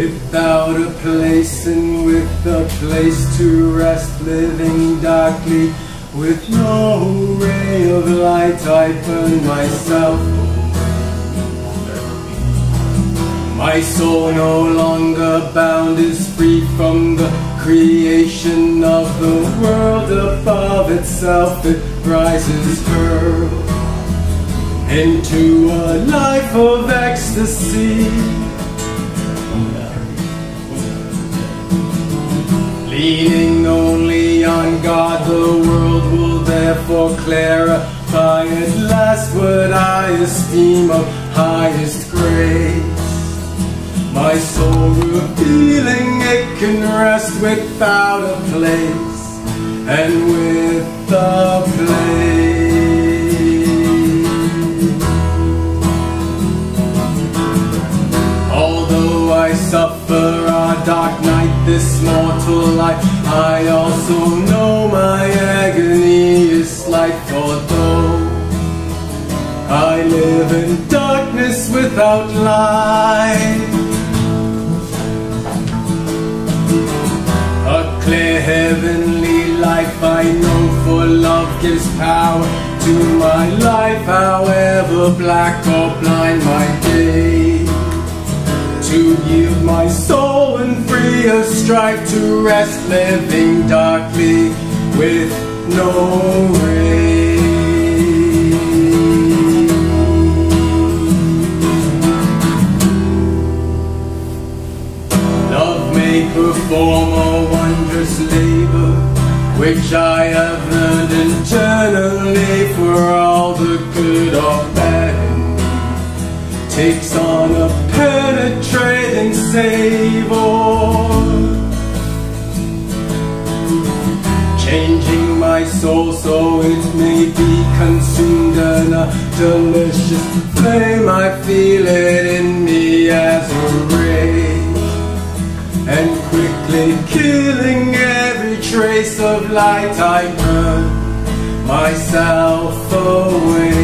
Without a place and with a place to rest, living darkly, with no ray of light, I burn myself My soul no longer bound is free from the creation of the world above itself. It rises hurled into a life of ecstasy. Leaning only on God, the world will therefore clarify at last what I esteem of highest grace. My soul revealing it can rest without a place and with a place. Although I suffer a dark night, this mortal life, I also know my agony is slight for though I live in darkness without light. A clear heavenly life I know for love gives power to my life However black or blind my day. To yield my soul and of strife To rest living darkly with no ray Love may perform a wondrous labor Which I have learned internally For all the good or bad Takes on a penetrating savor my soul so it may be consumed in a delicious flame I feel it in me as a ray. And quickly killing every trace of light I burn myself away